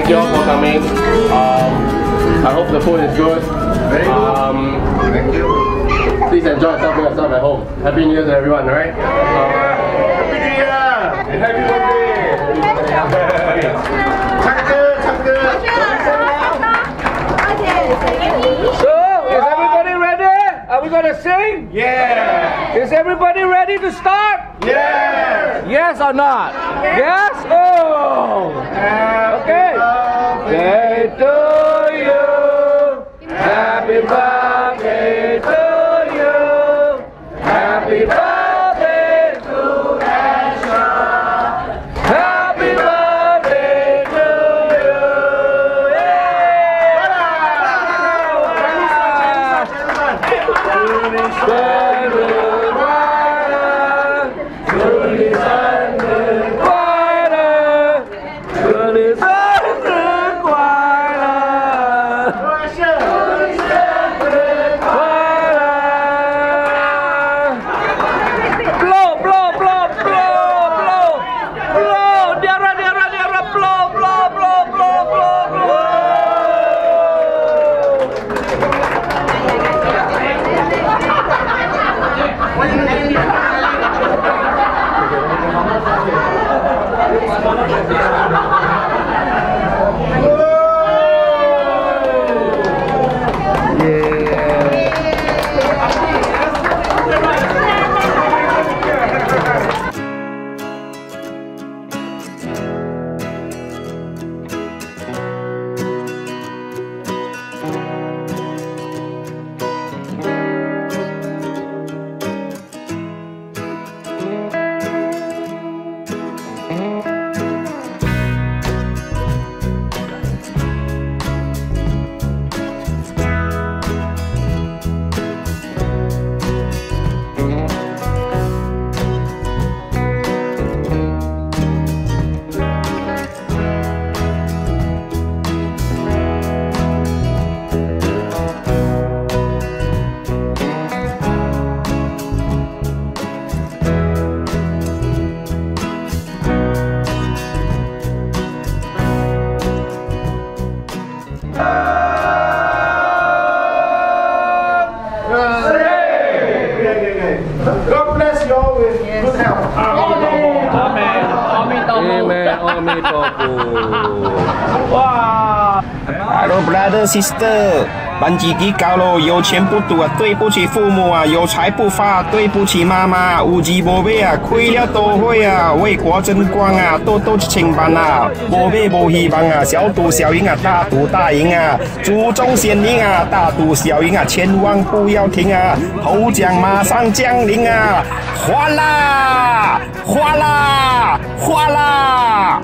thank you all for coming. Um, I hope the food is good. Um, thank you. Please enjoy something yourself at home. Happy New Year to everyone, alright? Uh, happy New Year! And happy birthday! Chakka, chakka! So, is everybody ready? Are we gonna sing? Yeah! Is everybody ready to start? Yeah! Yes or not? Yes? Oh! Okay. Day to you. Happy birthday God bless you all with good health. Amen. Amen. Wow. Hello brother sister，班级级高咯，有钱不赌啊，对不起父母啊，有财不发，对不起妈妈，无极无尾啊，亏了都会啊，为国争光啊，多多去请班啊，无尾无希望啊，小赌小赢啊，大赌大赢啊，祖宗显灵啊，大赌小赢啊，千万不要停啊，头奖马上降临啊，哗啦，哗啦，哗啦。